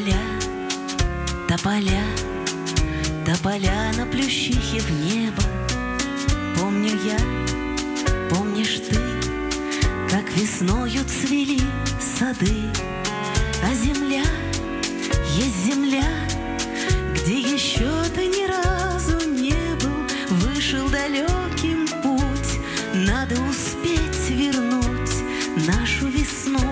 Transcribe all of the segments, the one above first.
Тополя, тополя, тополя на плющихе в небо. Помню я, помнишь ты, как весною цвели сады. А земля, есть земля, где еще ты ни разу не был. Вышел далеким путь, надо успеть вернуть нашу весну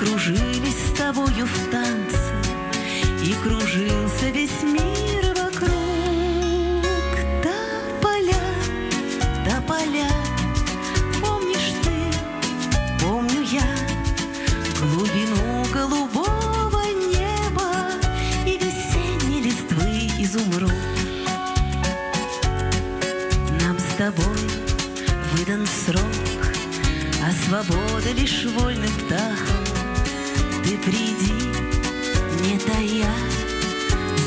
кружились с тобою в танце И кружился весь мир вокруг Тополя, тополя, помнишь ты, помню я Глубину голубого неба И весенней листвы изумруд нам с тобой выдан срок, А свобода лишь вольным птахам. Ты приди, не тая,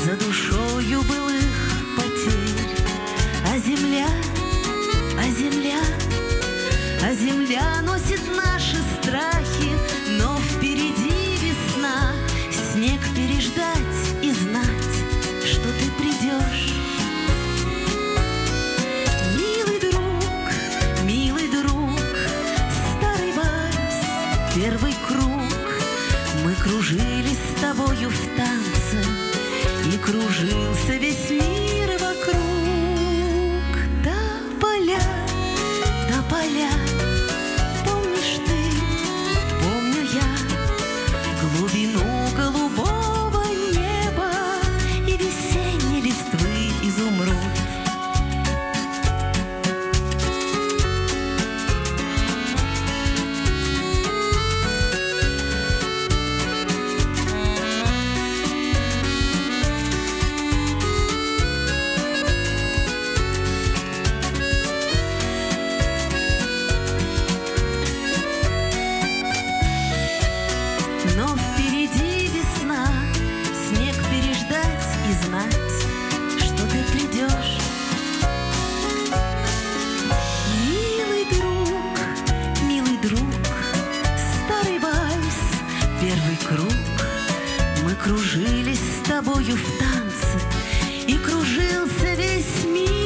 За душою былых потерь. А земля, а земля, а земля носит наши страхи, тобою в танце, и кружился весь мир вокруг. найдешь. Милый друг, милый друг, старый вальс, первый круг. Мы кружились с тобою в танце, и кружился весь мир.